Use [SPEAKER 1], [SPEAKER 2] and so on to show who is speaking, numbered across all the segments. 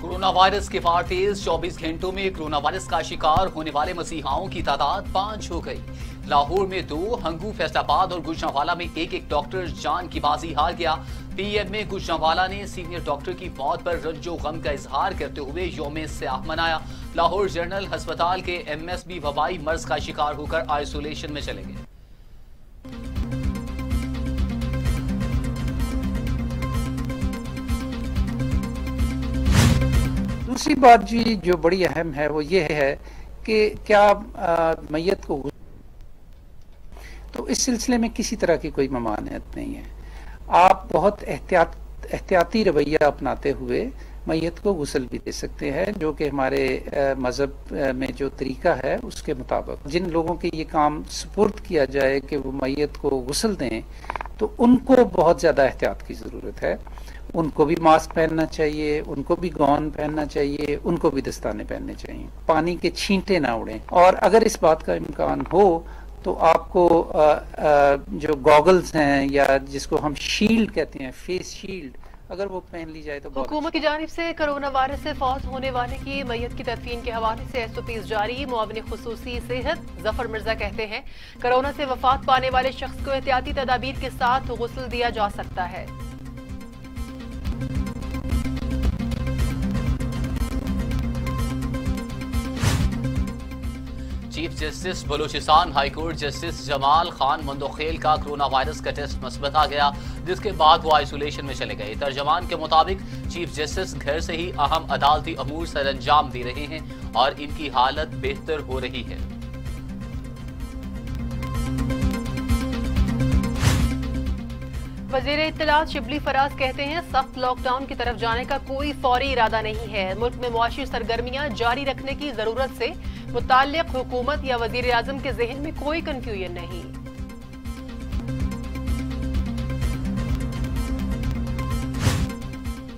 [SPEAKER 1] Corona virus के वार तेज 24 घंटों में कोरोना वायरस का शिकार होने वाले मसीहाओं की तादाद पाँच हो गई। लाहौर में दो, हंगू, फैसलाबाद और गुजरावाला में एक एक डॉक्टर जान की बाजी हार गया। पीएम में गुजरावाला ने सीनियर डॉक्टर की मौत पर रज्जो गम का इजहार करते हुए योम स्याह मनाया। लाहौर जनरल अस्पताल के एमएसबी वबाई मर्ज का शिकार होकर आइसोलेशन में चले गए।
[SPEAKER 2] दूसरी बात जी जो बड़ी अहम है वो ये है कि क्या मैयत को तो इस सिलसिले में किसी तरह की कोई ममानियत नहीं है। आप बहुत एहतियात, एहतियाती रवैया अपनाते हुए मैयत को गुसल भी दे सकते हैं, जो कि हमारे मज़हब में जो तरीका है उसके मुताबिक। जिन लोगों के ये काम सपुर्द किया जाए कि वो मैयत को गुसल दें तो उनको बहुत ज़्यादा एहतियात की ज़रूरत है। उनको भी मास्क पहनना चाहिए उनको भी गौन पहनना चाहिए उनको भी दस्ताने पहनने चाहिए। पानी के छींटे ना उड़े। और अगर इस बात का इम्कान हो तो आपको आ, आ, जो गॉगल्स हैं या जिसको हम शील्ड कहते हैं फेस शील्ड अगर वो पहन ली जाए तो
[SPEAKER 3] हुकूमत की जानब से कोरोना वायरस से फौत होने वाले की मैयत की तदफीन के हवाले से एस ओ पीज जारी। मुआवन खसूसी सेहत ज़फ़र मिर्ज़ा कहते हैं कोरोना से वफात पाने वाले शख्स को एहतियाती तदाबीर के साथ गुसल दिया जा सकता है।
[SPEAKER 1] Chief justice Balochistan high court justice Jamal Khan Mandokhel का कोरोना वायरस का टेस्ट मस्बत आ गया, जिसके बाद वो आइसोलेशन में चले गए। तर्जमान के मुताबिक चीफ जस्टिस घर से ही अहम अदालती अमूर सर अंजाम दे रहे हैं और इनकी हालत बेहतर हो रही है।
[SPEAKER 3] वज़ीर इतलात शिबली फराज कहते हैं, सख्त लॉकडाउन की तरफ़ जाने का कोई फौरी इरादा नहीं है। मुल्क में मुआशी सरगर्मियाँ जारी रखने की ज़रूरत से मुतल हुकूमत या वज़ीर आज़म के जहन में कोई कंफ्यूजन नहीं।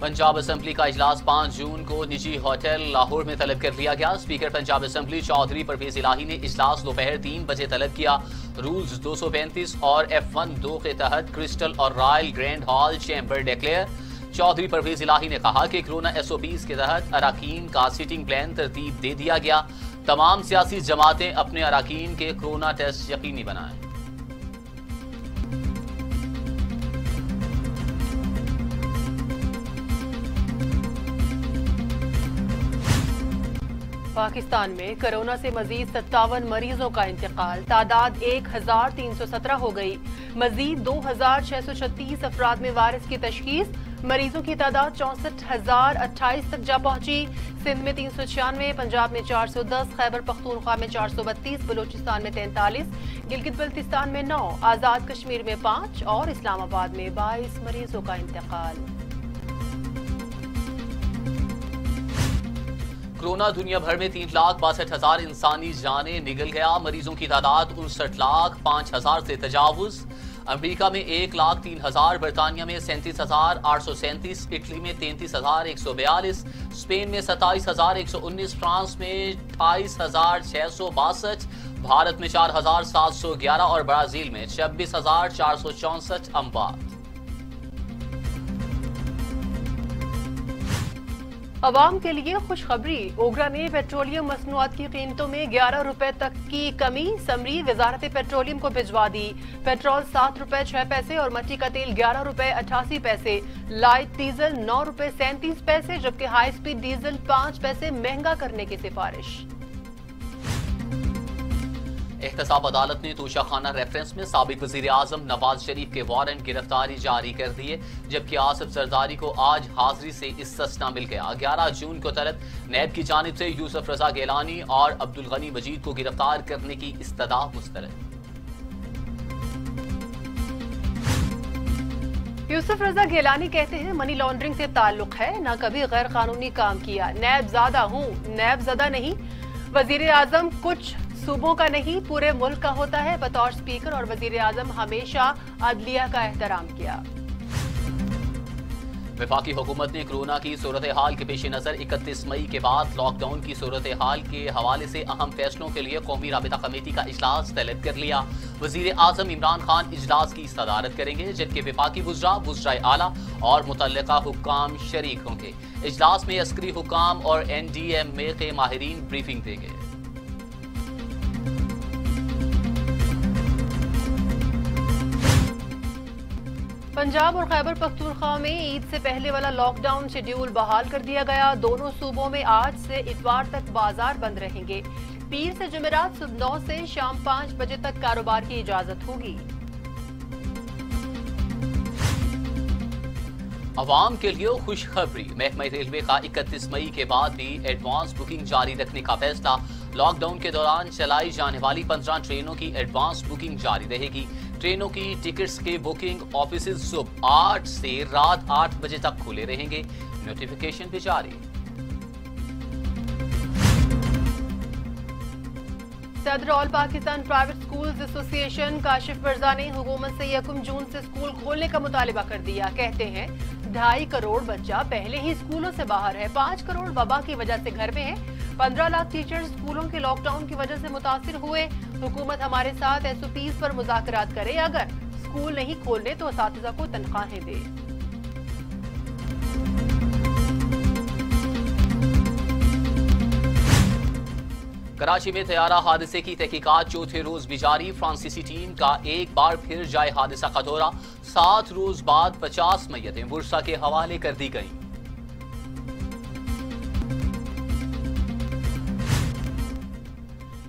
[SPEAKER 1] पंजाब असम्बली का इजलास पाँच जून को निजी होटल लाहौर में तलब कर लिया गया। स्पीकर पंजाब असम्बली चौधरी परवेज इलाही ने इजलास दोपहर तीन बजे तलब किया। रूल्स 235 और एफ़ वन दो के तहत क्रिस्टल और royal grand hall chamber declare. Chaudhry Pervaiz Elahi ने कहा कि कोरोना एस ओ पीज के तहत अरकान का सिटिंग प्लान तरतीब दे दिया गया। तमाम सियासी जमातें अपने अरकान के कोरोना टेस्ट यकीनी बनाएँ।
[SPEAKER 3] पाकिस्तान में कोरोना से मजीद सत्तावन मरीजों का इंतकाल। तादाद एक हज़ार तीन सौ सत्रह हो गई। मजीद दो हज़ार छह सौ छत्तीस अफराद में वायरस की तशखीस। मरीजों की तादाद चौंसठ हज़ार अट्ठाईस तक जा पहुँची। सिंध में तीन सौ छियानवे, पंजाब में चार सौ दस, खैबर पख्तूनख्वा में चार सौ बत्तीस, बलोचिस्तान में तैंतालीस, गिलगित बल्तिस्तान में नौ, आज़ाद कश्मीर में पाँच और इस्लामाबाद में बाईस मरीजों का इंतकाल।
[SPEAKER 1] कोरोना दुनिया भर में तीन लाख बासठ हज़ार इंसानी जाने निकल गया। मरीजों की तादाद उनसठ लाख पाँच हज़ार से तजावुज। अमेरिका में एक लाख तीन हज़ार, बरतानिया में सैंतीस हज़ार आठ सौ सैंतीस, इटली में तैंतीस हज़ार एक सौ बयालीस, स्पेन में सत्ताईस हज़ार एक सौ उन्नीस, फ्रांस में अठाईस हज़ार छह सौ बासठ, भारत में चार हज़ार सात सौ ग्यारह और ब्राज़ील में छब्बीस हज़ार चार सौ चौसठ अम्बात
[SPEAKER 3] अवाम के लिए खुशखबरी। ओगरा में पेट्रोलियम मसनूआत की कीमतों में ग्यारह रुपए तक की कमी, समरी वजारत पेट्रोलियम को भिजवा दी। पेट्रोल सात रुपए छह पैसे और मट्टी का तेल ग्यारह रुपए अठासी पैसे। लाइट डीजल नौ रुपए सैंतीस पैसे, जबकि हाई स्पीड डीजल पाँच पैसे महँगा करने की सिफारिश।
[SPEAKER 1] एहतसाब अदालत ने तोशाखाना रेफरेंस में सबक वजी अजम नवाज़ शरीफ के वारंट गिरफ्तारी जारी कर दिए जबकि आसिफ सरदारी को आज हाजिरी से इस्तना मिल गया। ग्यारह जून को तलब नैब की जानब से यूसुफ रजा गेलानी और अब्दुल गनी मजीद को गिरफ़्तार करने की इस्तः मुस्तरद।
[SPEAKER 3] यूसुफ रजा गेलानी कहते हैं, मनी लॉन्ड्रिंग से ताल्लुक है, न कभी गैर कानूनी काम किया। नैब ज़्यादा हूँ, नैब ज़्यादा नहीं। वज़ीर आज़म कुछ सूबों का नहीं, पूरे मुल्क का होता है, बतौर स्पीकर और वज़ीर आज़म हमेशा अदलिया का एहतराम किया।
[SPEAKER 1] विफाकी हुकूमत ने कोरोना की सूरत हाल के पेश नज़र इकतीस मई के बाद लॉकडाउन की सूरत हाल के हवाले से अहम फैसलों के लिए कौमी रबता कमेटी का इजलास तलब कर लिया। वज़ीर आज़म इमरान खान इजलास की सदारत करेंगे, जबकि विफाकी बुजरा बुजरा आला और मुतल हुकाम शरीक होंगे। इजलास में अस्करी हुकाम और एन डी एम ए के माहरीन ब्रीफिंग देंगे।
[SPEAKER 3] पंजाब और खैबर पख्तूनख्वा में ईद से पहले वाला लॉकडाउन शेड्यूल बहाल कर दिया गया। दोनों सूबों में आज से इतवार तक बाज़ार बंद रहेंगे। पीर से जुमेरात सुबह नौ से शाम पाँच बजे तक कारोबार की इजाज़त होगी।
[SPEAKER 1] अवाम के लिए खुशखबरी। महकमा रेलवे का 31 मई के बाद भी एडवांस बुकिंग जारी रखने का फैसला। लॉकडाउन के दौरान चलाई जाने वाली 15 ट्रेनों की एडवांस बुकिंग जारी रहेगी। ट्रेनों की टिकट्स के बुकिंग ऑफ़िस सुबह आठ से रात आठ बजे तक खुले रहेंगे। नोटिफिकेशन भी जारी।
[SPEAKER 3] सदर all Pakistan private schools association, Kashif Mirza ने हुकूमत से यकम जून से स्कूल खोलने का मुतालबा कर दिया। कहते हैं ढाई करोड़ बच्चा पहले ही स्कूलों से बाहर है। पाँच करोड़ वबा की वजह से घर में है। पंद्रह लाख टीचर्स स्कूलों के लॉकडाउन की वजह से मुतासर हुए। हुकूमत हमारे साथ एस ओ पीज पर मुजाकर करे। अगर स्कूल नहीं खोलने तो इस को तनख्वाहें दे।
[SPEAKER 1] कराची में तैयारा हादसे की तहकीकात, चौथे रोज भी जारी फ्रांसीसी टीम का एक बार फिर जाए हादसा का दौरा। सात रोज बाद पचास मैयतें बुरसा के हवाले कर दी गई।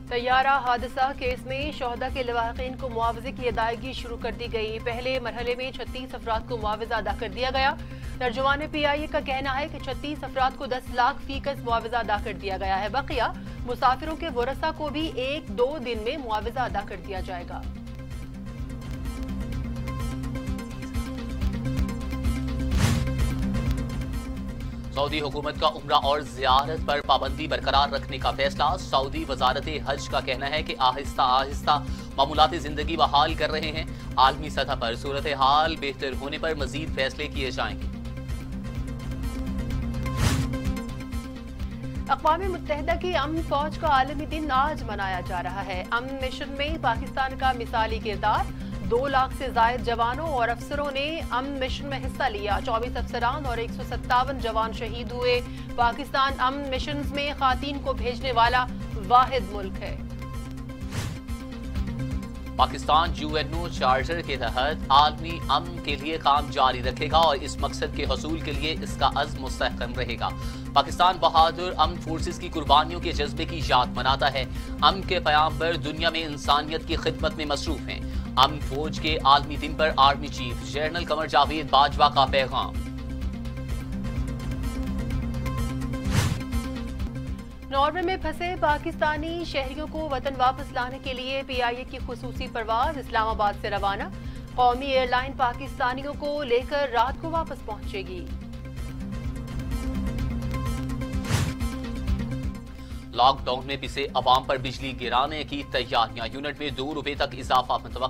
[SPEAKER 3] तैयारा हादसा केस में शहदा के लवाकिन को मुआवजे की अदायगी शुरू कर दी गई। पहले मरहले में छत्तीस अफराद को मुआवजा अदा कर दिया गया। तर्जुमान पी आई ए का कहना है कि छत्तीस अफराद को दस लाख फीकस मुआवजा अदा कर दिया गया है। बकिया मुसाफिरों के वरसा को भी एक दो दिन में मुआवजा अदा कर दिया जाएगा।
[SPEAKER 1] सऊदी हुकूमत का उम्र और जियारत पर पाबंदी बरकरार रखने का फैसला। सऊदी वजारत हज का कहना है कि आहिस्ता आहिस्ता मामूलाती ज़िंदगी बहाल कर रहे हैं। आलमी सतह पर सूरत हाल बेहतर होने पर मजीद फैसले किए जाएँगे।
[SPEAKER 3] अकवा मुतहदा की अमन फौज का आलमी दिन आज मनाया जा रहा है। अमन मिशन में पाकिस्तान का मिसाली किरदार, दो लाख से जायद जवानों और अफसरों ने अमन मिशन में हिस्सा लिया। चौबीस अफसरान और एक सौ सत्तावन जवान शहीद हुए। पाकिस्तान अमन मिशन में खातन को भेजने वाला वाहिद मुल्क है।
[SPEAKER 1] पाकिस्तान यूएनओ चार्टर के तहत आलमी अमन के लिए काम जारी रखेगा और इस मकसद के हसूल के लिए इसका अज़म मुस्तकम रहेगा। पाकिस्तान बहादुर अम फोर्सेस की कुर्बानियों के जज्बे की याद मनाता है। अम के प्याम पर दुनिया में इंसानियत की खिदमत में मसरूफ हैं। अम फौज के आलमी दिन पर army chief general Qamar Javed Bajwa का पैगाम।
[SPEAKER 3] नॉर्वे में फंसे पाकिस्तानी शहरियों को वतन वापस लाने के लिए पीआईए की खसूसी परवाज, इस्लामाबाद से रवाना। कौमी एयरलाइन पाकिस्तानियों को लेकर रात को वापस पहुंचेगी।
[SPEAKER 1] लॉकडाउन में पिसे अवाम पर बिजली गिराने की तैयारियाँ। यूनिट में दो रुपए तक इजाफा मुतव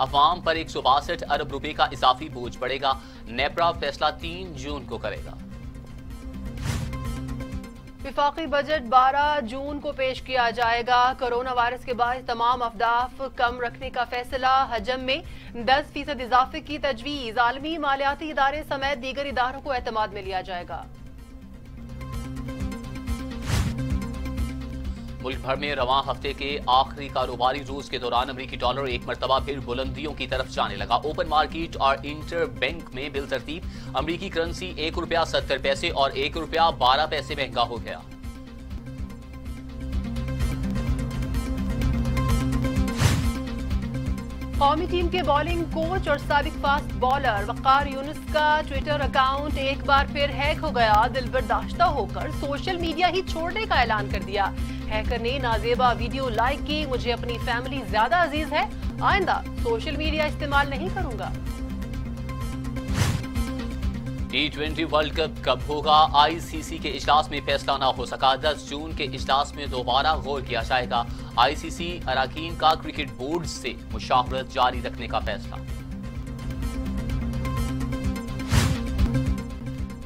[SPEAKER 1] अवाम पर एक सौ बासठ अरब रुपए का इजाफी बोझ पड़ेगा नेपरा फैसला तीन जून को करेगा।
[SPEAKER 3] विफाकी बजट 12 जून को पेश किया जाएगा। कोरोना वायरस के बाद तमाम अफदाफ कम रखने का फैसला। हजम में 10 फ़ीसद इजाफे की तजवीज। आलमी मालियाती इदारे समेत दीगर इदारों को एतमाद में लिया जाएगा।
[SPEAKER 1] मुल्क भर में रवा हफ़्ते के आखिरी कारोबारी रोज के दौरान अमरीकी डॉलर एक मरतबा फिर बुलंदियों की तरफ़ जाने लगा। ओपन मार्केट और इंटर बैंक में बिल तरतीब। अमरीकी करेंसी एक रुपया सत्तर पैसे और एक रुपया बारह पैसे महँगा हो गया।
[SPEAKER 3] कौमी टीम के बॉलिंग कोच और सबक फास्ट बॉलर वकार यूनुस का ट्विटर अकाउंट एक बार फिर हैक हो गया। दिल बर्दाश्ता होकर सोशल मीडिया ही छोड़ने का ऐलान कर दिया। हैकर ने नाजेबा वीडियो लाइक की, मुझे अपनी फैमिली ज़्यादा अज़ीज़ है, आइंदा सोशल मीडिया इस्तेमाल नहीं करूँगा।
[SPEAKER 1] टी ट्वेंटी वर्ल्ड कप कब होगा? आईसीसी के इजलास में फैसला ना हो सका। 10 जून के इजलास में दोबारा गौर किया जाएगा। आईसीसी अरकान का क्रिकेट बोर्ड से मुशावरत जारी रखने का फैसला।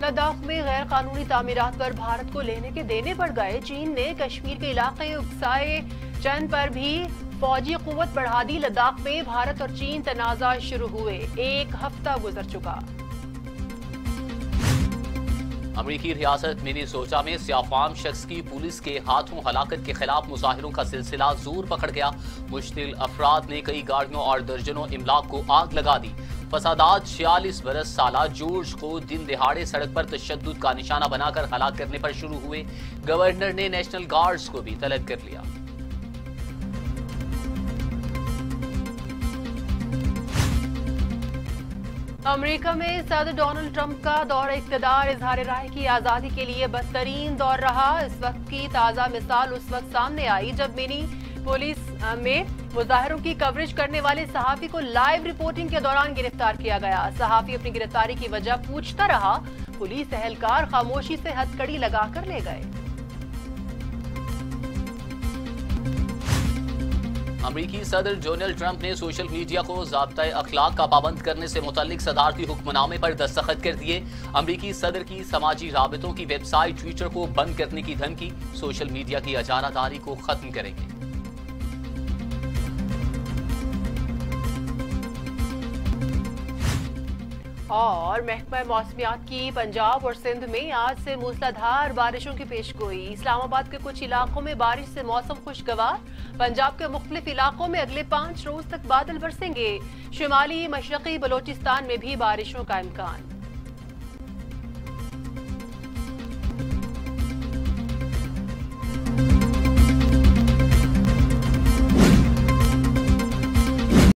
[SPEAKER 3] लद्दाख में गैर कानूनी तमीरत पर भारत को लेने के देने पड़ गए। चीन ने कश्मीर के इलाके उकसाए। चंद पर भी फौजी कुत बढ़ा दी लद्दाख में। भारत और चीन तनाजा शुरू हुए। एक हफ़्ता गुजर चुका।
[SPEAKER 1] अमरीकी रियासत मिनीसोटा में सियाफाम शख्स की पुलिस के हाथों हलाकत के खिलाफ मुजाहिरों का सिलसिला ज़ोर पकड़ गया। मुश्तिल अफराद ने कई गाड़ियों और दर्जनों इमलाक को आग लगा दी। फसादात छियालीस बरस साल जोर्ज को दिन दिहाड़े सड़क पर तशद का निशाना बनाकर हलाक करने पर शुरू हुए। गवर्नर ने नेशनल गार्ड्स को भी तलब कर लिया।
[SPEAKER 3] अमेरिका में सदर डोनाल्ड ट्रंप का दौर इकतदार इजहार राय की आज़ादी के लिए बदतरीन दौर रहा। इस वक्त की ताज़ा मिसाल उस वक्त सामने आई, जब मिनी पुलिस में मुजाहरों की कवरेज करने वाले सहाफी को लाइव रिपोर्टिंग के दौरान गिरफ़्तार किया गया। सहाफी अपनी गिरफ्तारी की वजह पूछता रहा, पुलिस एहलकार खामोशी से हथकड़ी लगाकर ले गए।
[SPEAKER 1] अमरीकी सदर डोनल्ड ट्रंप ने सोशल मीडिया को जबता अखलाक का पाबंद करने से मुतलिक सदारती हुक्मनामे पर दस्तखत कर दिए। अमरीकी सदर की समाजी राबतों की वेबसाइट ट्विटर को बंद करने की धमकी। सोशल मीडिया की अजारादारी को खत्म करेंगे।
[SPEAKER 3] और महकमा मौसमियात की पंजाब और सिंध में आज से मूसलाधार बारिशों की पेश गोई इस्लामाबाद के कुछ इलाकों में बारिश से मौसम खुशगवार। पंजाब के मुख्तलिफ़ इलाकों में अगले पाँच रोज तक बादल बरसेंगे। शुमाली, मशरकी, बलोचिस्तान में भी बारिशों का इम्कान।